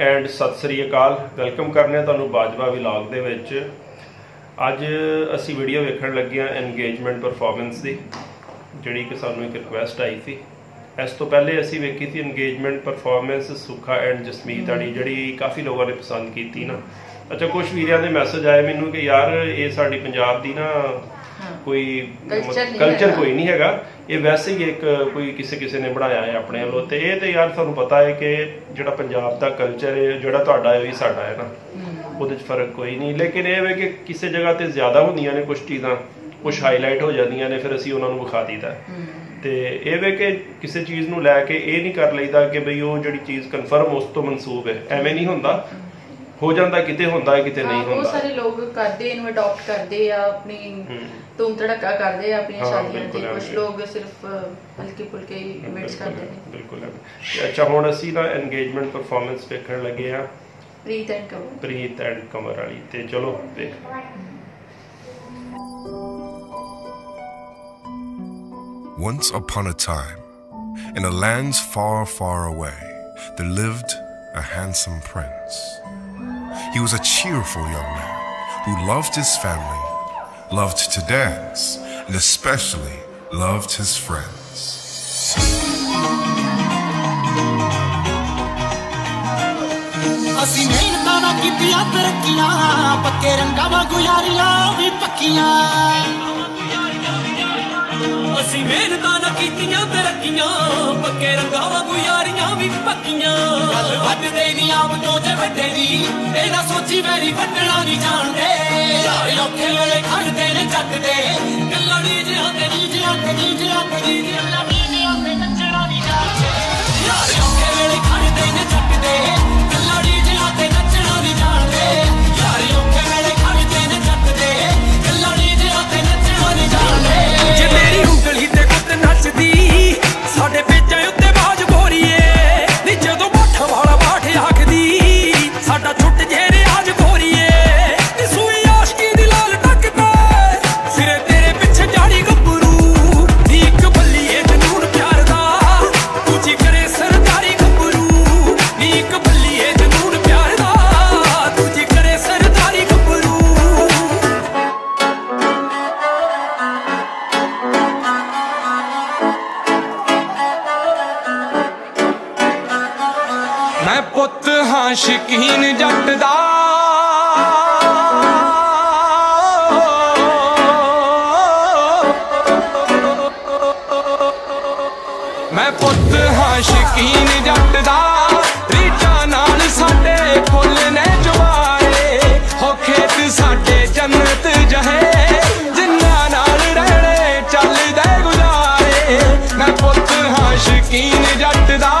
And Sat Sri Akal. Welcome ਕਰਨੇ ਤੁਹਾਨੂੰ Bajwa vlog ਦੇ ਵਿੱਚ। ਅੱਜ ਅਸੀਂ ਵੀਡੀਓ ਵੇਖਣ ਲੱਗੇ ਆ ਐਨਗੇਜਮੈਂਟ ਪਰਫਾਰਮੈਂਸ ਦੀ ਜਿਹੜੀ ਕਿ ਸਾਨੂੰ ਇੱਕ ਰਿਕੁਐਸਟ ਆਈ ਸੀ। ਇਸ ਤੋਂ ਪਹਿਲੇ ਅਸੀਂ ਵੇਖੀ ਸੀ engagement performance Sukha and Jasmeet ਵਾਲੀ ਜਿਹੜੀ ਕਾਫੀ ਲੋਕਾਂ ਨੇ ਪਸੰਦ ਕੀਤੀ ਨਾ। ਅੱਛਾ ਕੁਝ ਵੀਰਿਆਂ ਦੇ ਮੈਸੇਜ ਆਏ ਮੈਨੂੰ ਕਿ ਯਾਰ ਇਹ ਸਾਡੀ ਪੰਜਾਬ ਦੀ ਨਾ ਕੋਈ ਕਲਚਰ। ਕੋਈ ਨਹੀਂ ਹੈਗਾ। ਇਹ ਵੈਸੇ ਹੀ ਇੱਕ ਕੋਈ ਕਿਸੇ ਕਿਸੇ ਨੇ ਬਣਾਇਆ ਹੈ ਆਪਣੇ ਵੱਲੋਂ ਤੇ ਇਹ ਤੇ ਯਾਰ ਤੁਹਾਨੂੰ ਪਤਾ ਹੈ ਕਿ ਜਿਹੜਾ ਪੰਜਾਬ ਦਾ ਕਲਚਰ ਹੈ ਜਿਹੜਾ ਤੁਹਾਡਾ ਹੈ ਉਹ ਸਾਡਾ ਹੈ ਨਾ। ਉਹਦੇ 'ਚ ਫ਼ਰਕ ਕੋਈ ਨਹੀਂ। ਲੇਕਿਨ ਇਹ ਹੈ ਕਿ ਕਿਸੇ ਜਗ੍ਹਾ ਤੇ ਜ਼ਿਆਦਾ ਹੁੰਦੀਆਂ ਨੇ ਕੁਝ ਚੀਜ਼ਾਂ ਕੁਝ ਹਾਈਲਾਈਟ ਹੋ ਜਾਂਦੀਆਂ ਨੇ ਫਿਰ ਅਸੀਂ ਉਹਨਾਂ ਨੂੰ ਵਿਖਾ ਦਈਦਾ ਤੇ ਇਹ ਵੇ ਕਿ ਕਿਸੇ ਚੀਜ਼ ਨੂੰ ਲੈ ਕੇ ਇਹ ਨਹੀਂ ਕਰ ਲਈਦਾ ਕਿ ਬਈ ਉਹ ਜਿਹੜੀ ਚੀਜ਼ ਕਨਫਰਮ ਉਸ ਤੋਂ ਮਨਸੂਬ ਹੈ। ਐਵੇਂ ਨਹੀਂ ਹੁੰਦਾ। ਹੋ ਜਾਂਦਾ ਕਿਤੇ ਹੁੰਦਾ ਹੈ ਕਿਤੇ ਨਹੀਂ ਹਾਂ, ਬਹੁਤ ਹੁੰਦਾ ਸਾਰੇ ਲੋਕ ਕਰਦੇ ਇਹਨੂੰ ਅਡਾਪਟ ਕਰਦੇ ਆ ਆਪਣੀ ਹੂੰ। ਧੂਮ ਧੜਕਾ ਕਰਦੇ ਆ ਆਪਣੀਆਂ ਹਾਂ, ਸ਼ਾਦੀਆਂ ਤੇ ਬਿਲਕੁਲ ਕੁਝ ਐਵੇਂ। ਲੋਕ ਸਿਰਫ ਹਲਕੇ ਫੁਲਕੇ ਇਵੈਂਟਸ ਕਰਦੇ ਨੇ ਬਿਲਕੁਲ ਐਵੇਂ। ਤੇ ਅੱਛਾ ਹੁਣ ਅਸੀਂ ਨਾ ਐਨਗੇਜਮੈਂਟ ਪਰਫਾਰਮੈਂਸ ਵੇਖਣ ਲੱਗੇ ਆ ਪ੍ਰੀਤ ਐਂਡ ਕਵਰ ਪ੍ਰੀਤ ਐਂਡ ਕਮਰ ਵਾਲੀ ਤੇ ਚਲੋ ਦੇਖ Once upon a time, in a land far, far away, there lived a handsome prince. He was a cheerful young man who loved his family, loved to dance, and especially loved his friends. ਅਸੀਂ ਮਿਹਨਤਾਂ ਨਾਲ ਕੀਤੀਆਂ ਤਰੱਕੀਆਂ ਪੱਕੇ ਰੰਗਾਂ ਵਾਂਗੂ ਯਾਰੀਆਂ ਵੀ ਪੱਕੀਆਂ ਅਸੀਂ ਮਿਹਨਤਾਂ ਨਾਲ ਕੀਤੀਆਂ ਤਰੱਕੀਆਂ ਪੱਕੇ ਰੰਗਾਂ ਵਾਂਗੂ ਯਾਰੀਆਂ ਵੀ ਪੱਕੀਆਂ। ਗੱਲ ਵੱਡਦੇ ਨਹੀਂ ਆਪ ਤੋਂ ਜੇ ਵੱਡੇ ਦੀ ਇਹ ਨਾ ਸੋਚੀ ਵੈਰੀ ਵੱਡਣਾ ਨਹੀਂ ਜਾਣਦੇ। ਯਾਰ ਔਖੇ ਵੇਲੇ ਖੜਦੇ ਨੇ ਜੱਟ ਦੇ ਗੱਲਾਂ ਨਹੀਂ ਜਿਹਾਂ ਤੇ ਨਹੀਂ ਜਿਹਾਂ ਤੇ ਨਹੀਂ ਜਿਹਾਂ ਤੇ ਨਹੀਂ ਜਿਹਾਂ ਤੇ ਨਹੀਂ ਜਿਹਾਂ ਤੇ ਨੱਚਣਾ ਨਹੀਂ ਜਾਣਦੇ ਯਾਰ ਔਖੇ ਵੇਲੇ ਖੜਦੇ ਨੇ ਜੱਟ ਹਾਂ ਸ਼ਕੀਨ ਜੱਟ ਦਾ ਰੀਟਾਂ ਨਾਲ ਸਾਡੇ ਫੁੱਲ ਨੇ ਜਵਾਰੇ ਹੋ ਖੇਤ ਸਾਡੇ ਜੰਨਤ ਜਹੇ ਜਿੰਨਾਂ ਨਾਲ ਰਹਿਣੇ ਚੱਲਦੇ ਗੁਜ਼ਾਰੇ। ਮੈਂ ਪੁੱਤ ਹਾਂ ਸ਼ਕੀਨ ਜੱਟ ਦਾ।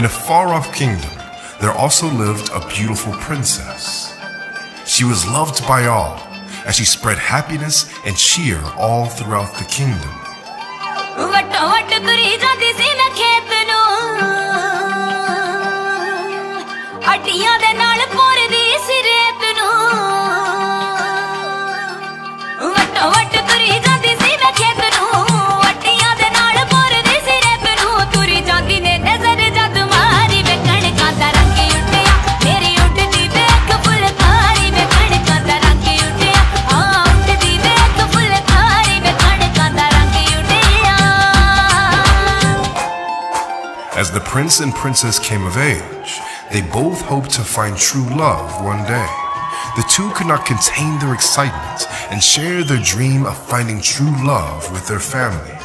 In a far off kingdom, there also lived a beautiful princess. She was loved by all, as she spread happiness and cheer all throughout the kingdom. Prince and princess came of age, they both hoped to find true love one day. The two could not contain their excitement and share their dream of finding true love with their families.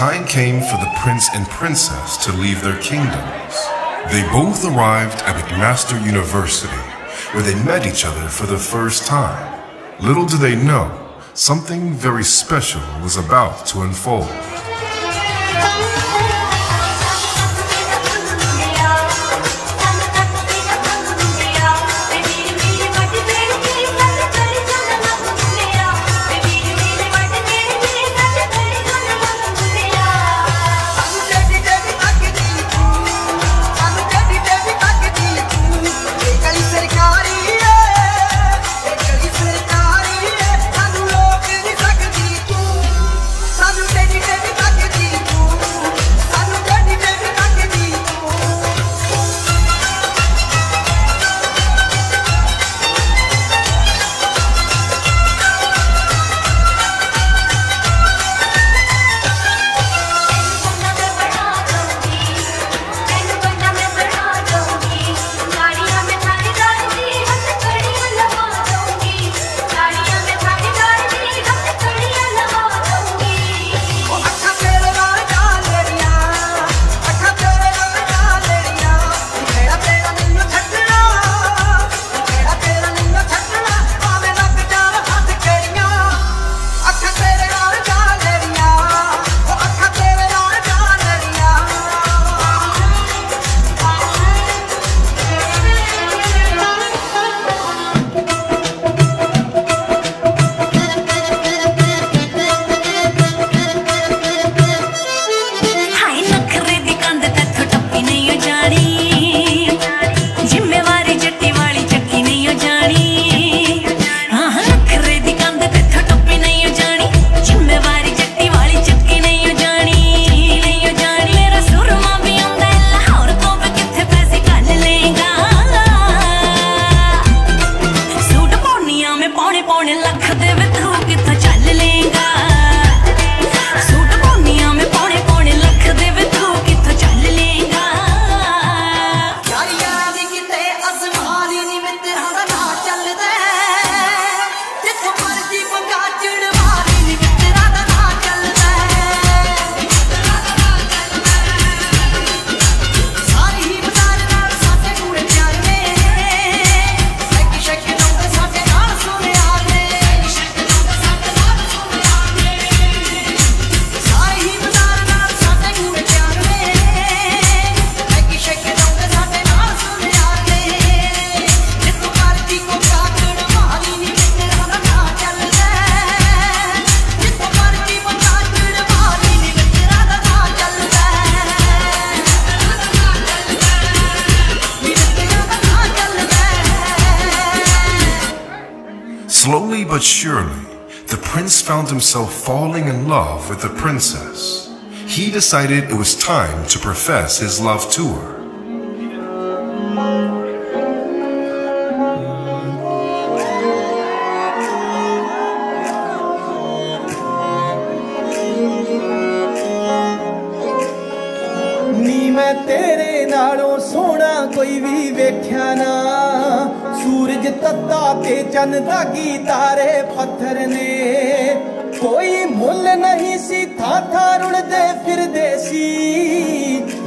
Time came for the prince and princess to leave their kingdoms. They both arrived at McMaster University, where they met each other for the first time. Little do they know, something very special was about to unfold. Slowly but surely, the prince found himself falling in love with the princess. He decided it was time to profess his love to her. ਚੰਨ ਦਾਗੀ ਤਾਰੇ ਪੱਥਰ ਨੇ। ਕੋਈ ਮੁੱਲ ਨਹੀਂ ਸੀ, ਥਾਂ ਥਾਂ ਰੁੜਦੇ ਫਿਰਦੇ ਸੀ।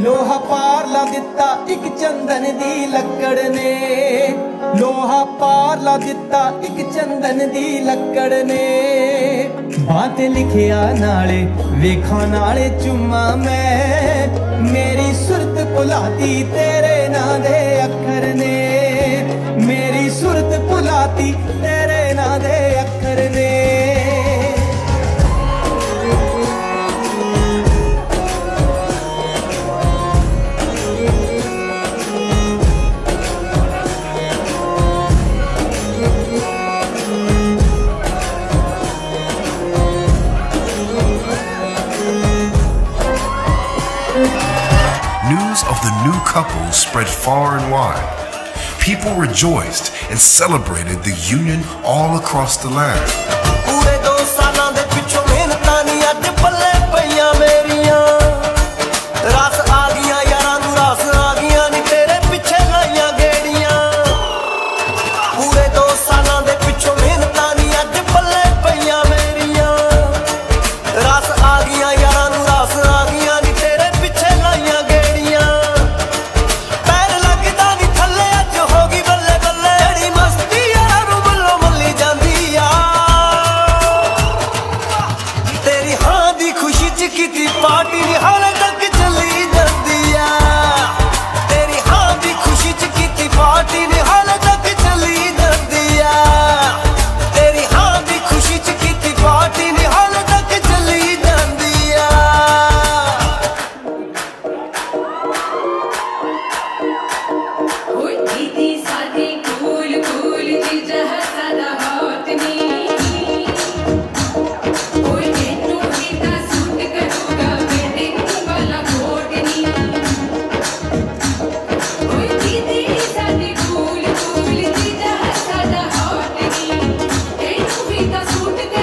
ਲੋਹਾ ਪਾਰ ਲਾ ਦਿੱਤਾ ਇੱਕ ਚੰਦਨ ਦੀ ਲੱਕੜ ਨੇ। ਲੋਹਾ ਪਾਰ ਲਾ ਦਿੱਤਾ ਇੱਕ ਚੰਦਨ ਦੀ ਲੱਕੜ ਨੇ। ਬਾਤ ਲਿਖਿਆ ਨਾਲੇ, ਵੇਖਾਂ ਨਾਲੇ ਚੁੰਮਾ ਮੈਂ। ਮੇਰੀ ਸੁਰਤ ਭੁਲਾਤੀ ਤੇਰੇ ਨਾਂ ਦੇ ਅੱਖਰ ਨੇ। ਸੁਰਤ ਭੁਲਾਤੀ ਤੇਰੇ ਨਾਂ ਦੇ ਅੱਖਰ ਨੇ News of the new couple spread far and wide. People rejoiced and celebrated the union all across the land. azul que te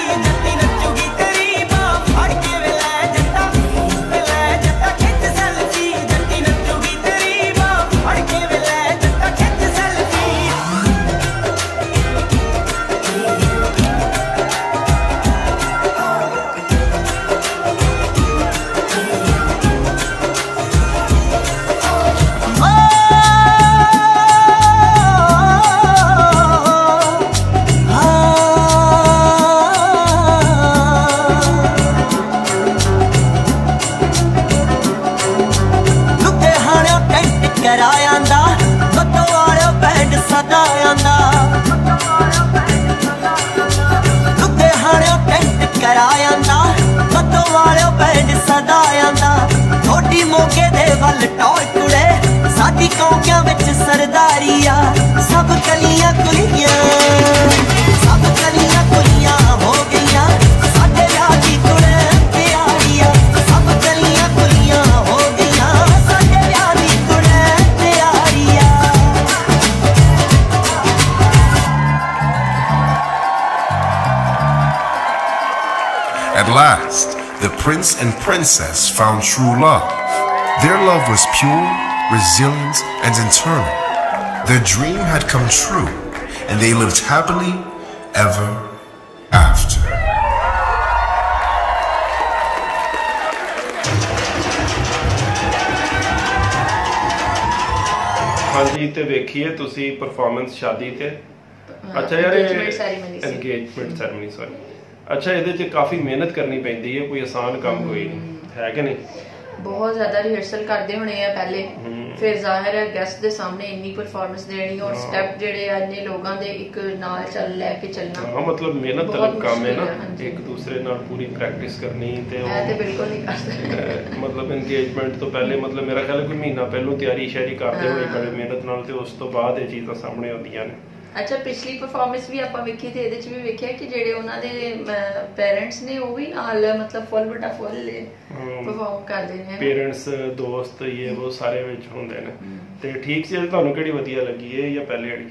ਬੜਾ ਆਂਦਾ ਮੱਤੋ ਵਾਲਿਓ ਪਿੰਡ ਸਦਾ ਆਂਦਾ। ਥੋੜੀ ਮੋਗੇ ਦੇ ਵੱਲ ਟੋਰ ਕੁੜੇ ਸਾਡੀ ਕੌਂਕਿਆਂ ਵਿੱਚ ਸਰਦਾਰੀਆ। ਸਭ ਕਲੀਆਂ ਕੁਲੀਆਂ। At last, the prince and princess found true love. Their love was pure, resilient, and eternal. Their dream had come true, and they lived happily ever after. ਹਾਂਜੀ ਤੇ ਵੇਖੀਏ ਤੁਸੀਂ ਪਰਫਾਰਮੈਂਸ ਸ਼ਾਦੀ ਤੇ ਅੱਛਾ ਯਾਰ ਇਹ ਐਂਗੇਜਮੈਂਟ ਸੈਰੇਮਨੀ ਸੌਰੀ ਅੱਛਾ ਇਹਦੇ 'ਚ ਕਾਫੀ ਮਿਹਨਤ ਕਰਨੀ ਪੈਂਦੀ ਹੈ ਕੋਈ ਆਸਾਨ ਕੰਮ ਕੋਈ ਨਹੀਂ। ਹੈ ਕਿ ਨਹੀਂ? ਬਹੁਤ ਜ਼ਿਆਦਾ ਰਿਹਰਸਲ ਕਰਦੇ ਹੋਣੇ ਆ ਪਹਿਲੇ। ਫਿਰ ਜ਼ਾਹਿਰ ਹੈ ਗੈਸਟ ਦੇ ਸਾਹਮਣੇ ਇੰਨੀ ਪਰਫਾਰਮੈਂਸ ਦੇਣੀ ਔਰ ਸਟੈਪ ਜਿਹੜੇ ਆ ਇੰਨੇ ਲੋਕਾਂ ਦੇ ਇੱਕ ਨਾਲ ਚੱਲ ਲੈ ਕੇ ਚੱਲਣਾ। ਹਾਂ ਮਤਲਬ ਮਿਹਨਤ ਤਲਬ ਕੰਮ ਹੈ ਨਾ। ਇੱਕ ਦੂਸਰੇ ਨਾਲ ਪੂਰੀ ਪ੍ਰੈਕਟਿਸ ਕਰਨੀ ਤੇ ਉਹ ਤੇ ਬਿਲਕੁਲ ਨਹੀਂ ਕਰ ਸਕਦਾ। ਮਤਲਬ ਇੰਗੇਜਮੈਂਟ ਤੋਂ ਪਹਿਲੇ ਮਤਲਬ ਮੇਰਾ ਖਿਆਲ ਕੋਈ ਮਹੀਨਾ ਪਹਿਲੋਂ ਤਿਆਰੀ ਸ਼ੈਰੀ ਕਰਦੇ ਹੋਏ ਬੜੇ ਮਿਹਨਤ ਨਾਲ ਤੇ ਉਸ ਤੋਂ ਬਾਅਦ ਇਹ ਚੀਜ਼ਾਂ ਸਾਹਮਣੇ ਆਉਂਦੀਆਂ ਨੇ। ਅੱਛਾ ਪਿਛਲੀ ਪਰਫਾਰਮੈਂਸ ਵੀ ਆਪਾਂ ਵੇਖੀ ਤੇ ਇਹਦੇ ਚ ਵੀ ਵੇਖਿਆ ਕਿ ਜਿਹੜੇ ਉਹਨਾਂ ਦੇ ਪੇਰੈਂਟਸ ਨੇ ਉਹ ਵੀ ਨਾਲ ਮਤਲਬ ਫੁੱਲ ਬਟਾ ਫੁੱਲ ਪਰਫਾਰਮ ਕਰਦੇ ਨੇ। ਪੇਰੈਂਟਸ ਦੋਸਤ ਇਹ ਉਹ ਸਾਰੇ ਵਿੱਚ ਹੁੰਦੇ ਨੇ। ਤੇ ਠੀਕ ਸੀ ਤੁਹਾਨੂੰ ਕਿਹੜੀ ਵਧੀਆ ਲੱਗੀ ਇਹ ਜਾਂ ਪਹਿਲੇ ਵਾਲੀ?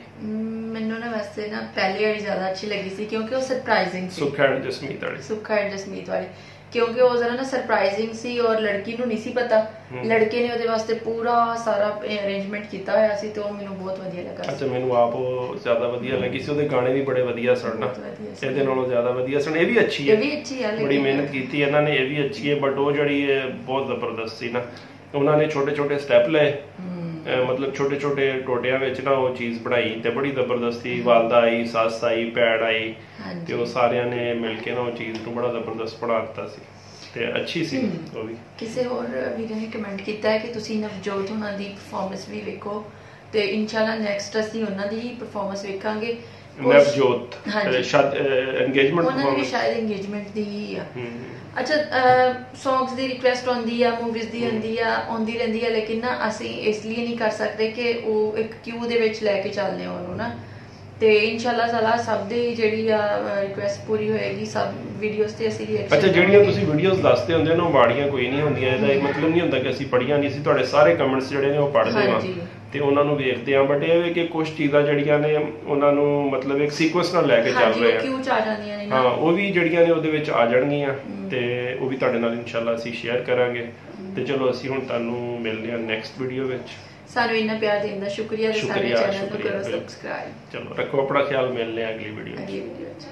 ਮੈਨੂੰ ਨਾ ਵੈਸੇ ਨਾ ਪਹਿਲੀ ਵਾਲੀ ਜ਼ਿਆਦਾ ਅੱਛੀ ਲੱਗੀ ਸੀ ਕਿਉਂਕਿ ਉਹ ਸਰਪ੍ਰਾਈਜ਼ਿੰਗ ਸੀ। ਸੁੱਖਾ ਐਂਡ ਜਸਮੀਤ ਵਾਲੀ। ਸੁੱਖਾ ਐਂਡ ਜਸਮੀਤ ਵਾਲੀ। ਕਿਉਂਕਿ ਉਹ ਜ਼ਰਾ ਨਾ ਸਰਪ੍ਰਾਈਜ਼ਿੰਗ ਸੀ ਔਰ ਲੜਕੀ ਨੂੰ ਨਹੀਂ ਸੀ ਪਤਾ। ਲੜਕੇ ਨੇ ਉਹਦੇ ਵਾਸਤੇ ਪੂਰਾ ਸਾਰਾ ਅਰੇਂਜਮੈਂਟ ਕੀਤਾ ਹੋਇਆ ਸੀ ਤੇ ਉਹ ਮੈਨੂੰ ਬਹੁਤ ਵਧੀਆ ਲੱਗਾ ਅੱਛਾ ਮੈਨੂੰ ਆਪ ਉਹ ਜ਼ਿਆਦਾ ਵਧੀਆ ਲੱਗੀ ਸੀ। ਉਹਦੇ ਗਾਣੇ ਵੀ ਬੜੇ ਵਧੀਆ ਸਨ ਨਾ। ਬਹੁਤ ਵਧੀਆ ਸੀ। ਇਹਦੇ ਨਾਲੋਂ ਜ਼ਿਆਦਾ ਵਧੀਆ ਸਨ। ਇਹ ਵੀ ਅੱਛੀ ਹੈ। ਇਹ ਵੀ ਅੱਛੀ ਹੈ ਬੜੀ ਮਿਹਨਤ ਕੀਤੀ ਇਹਨਾਂ ਨੇ ਇਹ ਵੀ ਅੱਛੀ ਹੈ। ਬਟ ਉਹ ਜਿਹੜੀ ਹੈ ਬਹੁਤ ਜ਼ਬਰਦਸਤ ਸੀ ਨਾ ਉਹਨਾਂ ਨੇ ਛੋਟੇ ਛੋਟੇ ਸਟੈਪ ਲਏ ਮਤਲਬ ਛੋਟੇ ਛੋਟੇ ਟੋਟਿਆਂ ਵਿੱਚ ਨਾ ਉਹ ਚੀਜ਼ ਬਣਾਈ ਤੇ ਬੜੀ ਜ਼ਬਰਦਸਤੀ ਵਾਲਦਾ ਆਈ ਸੱਸ ਆਈ ਭੈਣ ਆਈ। ਤੇ ਉਹ ਸਾਰਿਆਂ ਨੇ ਮਿਲ ਕੇ ਨਾ ਉਹ ਚੀਜ਼ ਨੂੰ ਬੜਾ ਜ਼ਬਰਦਸਤ ਬਣਾ ਦਿੱਤਾ ਸੀ ਤੇ ਅੱਛੀ ਸੀ ਉਹ ਵੀ। ਕਿਸੇ ਹੋਰ ਵੀਡੀਓ ਨੇ ਕਮੈਂਟ ਕੀਤਾ ਹੈ ਕਿ ਤੁਸੀਂ ਨਵਜੋਤ ਉਹਨਾਂ ਦੀ ਪਰਫਾਰਮੈਂਸ ਵੀ ਵੇਖੋ ਤੇ ਇਨਸ਼ਾਅੱਲਾ ਨੈਕਸਟ ਅਸੀਂ ਉਹਨਾਂ ਦੀ ਪਰਫਾਰਮੈਂਸ ਵੇਖਾਂਗੇ। ਨਵਜੋਤ ਸ਼ਾਇਦ ਐਂਗੇਜਮੈਂਟ ਉਹਨਾਂ ਦੀ ਸ਼ਾਇਦ ਇੰਗੇਜਮੈਂਟ ਦੀ ਹੀ ਆ ਹੂੰ ਅੱਛਾ ਸੌਂਗਸ ਦੀ ਰਿਕੁਐਸਟ ਆਉਂਦੀ ਆ ਮੂਵੀਜ਼ ਦੀ ਆਉਂਦੀ ਆ ਆਉਂਦੀ ਰਹਿੰਦੀ ਆ ਲੇਕਿਨ ਨਾ ਅਸੀਂ ਇਸ ਲਈ ਨਹੀਂ ਕਰ ਸਕਦੇ ਕਿ ਉਹ ਇੱਕ ਕਿਊ ਦੇ ਵਿੱਚ ਲੈ ਕੇ ਚੱਲਦੇ ਹਾਂ ਉਹਨੂੰ ਨਾ ਤੇ ਇਨਸ਼ਾਅੱਲਾ ਤਾਲਾ ਸਭ ਦੀ ਜਿਹੜੀ ਆ ਰਿਕੁਐਸਟ ਪੂਰੀ ਹੋਏਗੀ ਸਭ ਵੀਡੀਓਜ਼ ਤੇ ਅਸੀਂ ਰਿਐਕਸ਼ਨ ਅੱਛਾ ਜਿਹੜੀਆਂ ਤੁਸੀਂ ਵੀਡੀਓਜ਼ ਦੱਸਦੇ ਹੁੰਦੇ ਨੇ ਉਹ ਮਾੜੀਆਂ ਕੋਈ ਨਹੀਂ ਹੁੰਦੀਆਂ ਇਹਦਾ ਇਹ ਮਤਲਬ ਨਹੀਂ ਹੁੰਦਾ ਕਿ ਅਸੀਂ ਪੜ੍ਹੀਆਂ ਨਹੀਂ ਸੀ ਤੁਹਾਡੇ ਸਾਰੇ ਕਮੈਂਟਸ ਜਿਹੜੇ ਨੇ ਉਹ ਪੜ੍ਹਦੇ ਹਾਂ। ਤੇ ਉਹਨਾਂ ਨੂੰ ਵੇਖਦੇ ਆ ਬਟ ਇਹ ਹੈ ਕਿ ਕੁਝ ਚੀਜ਼ਾਂ ਜਿਹੜੀਆਂ ਨੇ ਉਹਨਾਂ ਨੂੰ ਮਤਲਬ ਇੱਕ ਸੀਕੁਐਂਸ ਨਾਲ ਲੈ ਕੇ ਚੱਲ ਰਹੇ ਆ। ਕਿਊ ਚ ਆ ਜਾਂਦੀਆਂ ਨੇ ਹਾਂ ਉਹ ਵੀ ਜਿਹੜੀਆਂ ਨੇ ਉਹਦੇ ਵਿੱਚ ਆ ਜਾਣਗੀਆਂ ਤੇ ਉਹ ਵੀ ਤੁਹਾਡੇ ਨਾਲ ਇਨਸ਼ਾਅੱਲਾ ਅਸੀਂ ਸ਼ੇਅਰ ਕਰਾਂਗੇ। ਤੇ ਚਲੋ ਅਸੀਂ ਹੁਣ ਤੁਹਾਨੂੰ ਮਿਲਦੇ ਹਾਂ ਨੈਕਸਟ ਵੀਡੀਓ ਵਿੱਚ। ਸਾਨੂੰ ਇੰਨਾ ਪਿਆਰ ਦੇਣ ਦਾ ਸ਼ੁਕਰੀਆ ਸਾਡੇ ਸ਼ੁਕਰੀਆ, ਚੈਨਲ ਨੂੰ ਕਰੋ। ਸਬਸਕ੍ਰਾਈਬ ਚਲੋ ਰੱਖੋ ਆਪਣਾ ਖਿਆਲ ਮਿਲਦੇ ਹਾਂ ਅਗਲੀ ਵੀਡੀਓ ਵਿੱਚ। ਅਗਲੀ ਵੀਡੀਓ ਚ